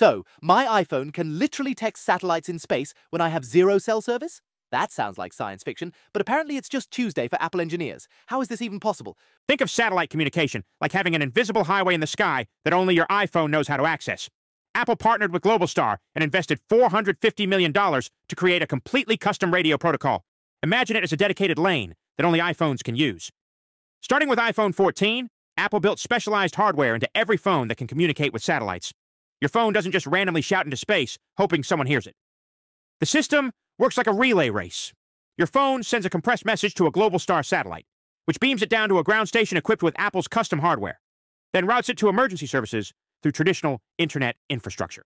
So, my iPhone can literally text satellites in space when I have zero cell service? That sounds like science fiction, but apparently it's just Tuesday for Apple engineers. How is this even possible? Think of satellite communication like having an invisible highway in the sky that only your iPhone knows how to access. Apple partnered with Globalstar and invested $450 million to create a completely custom radio protocol. Imagine it as a dedicated lane that only iPhones can use. Starting with iPhone 14, Apple built specialized hardware into every phone that can communicate with satellites. Your phone doesn't just randomly shout into space, hoping someone hears it. The system works like a relay race. Your phone sends a compressed message to a Globalstar satellite, which beams it down to a ground station equipped with Apple's custom hardware, then routes it to emergency services through traditional internet infrastructure.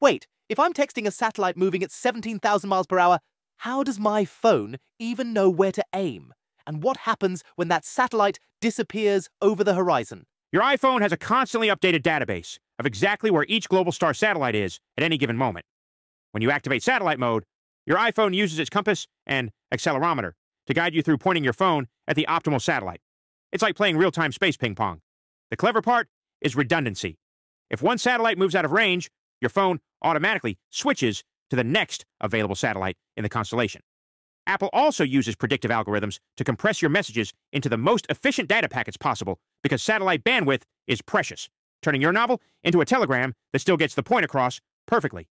Wait, if I'm texting a satellite moving at 17,000 miles per hour, how does my phone even know where to aim? And what happens when that satellite disappears over the horizon? Your iPhone has a constantly updated database of exactly where each Globalstar satellite is at any given moment. When you activate satellite mode, your iPhone uses its compass and accelerometer to guide you through pointing your phone at the optimal satellite. It's like playing real-time space ping pong. The clever part is redundancy. If one satellite moves out of range, your phone automatically switches to the next available satellite in the constellation. Apple also uses predictive algorithms to compress your messages into the most efficient data packets possible because satellite bandwidth is precious, turning your novel into a telegram that still gets the point across perfectly.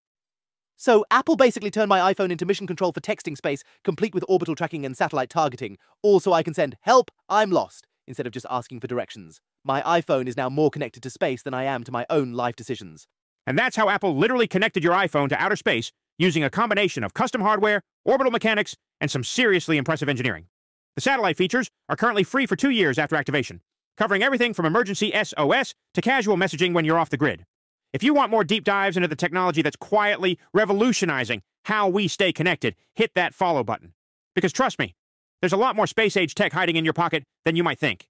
So, Apple basically turned my iPhone into mission control for texting space, complete with orbital tracking and satellite targeting, all so I can send, help, I'm lost, instead of just asking for directions. My iPhone is now more connected to space than I am to my own life decisions. And that's how Apple literally connected your iPhone to outer space using a combination of custom hardware, orbital mechanics, and some seriously impressive engineering. The satellite features are currently free for two years after activation, covering everything from emergency SOS to casual messaging when you're off the grid. If you want more deep dives into the technology that's quietly revolutionizing how we stay connected, hit that follow button. Because trust me, there's a lot more space age tech hiding in your pocket than you might think.